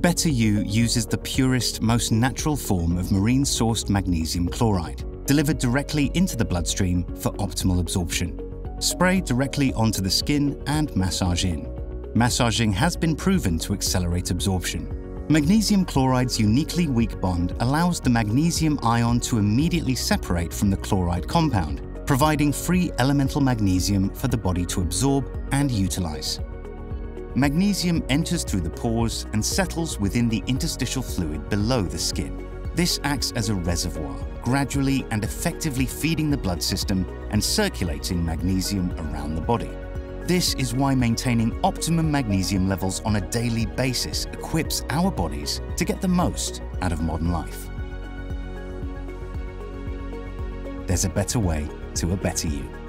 BetterYou uses the purest, most natural form of marine-sourced magnesium chloride, delivered directly into the bloodstream for optimal absorption. Spray directly onto the skin and massage in. Massaging has been proven to accelerate absorption. Magnesium chloride's uniquely weak bond allows the magnesium ion to immediately separate from the chloride compound, providing free elemental magnesium for the body to absorb and utilize. Magnesium enters through the pores and settles within the interstitial fluid below the skin. This acts as a reservoir, gradually and effectively feeding the blood system and circulating magnesium around the body. This is why maintaining optimum magnesium levels on a daily basis equips our bodies to get the most out of modern life. There's a better way to a better you.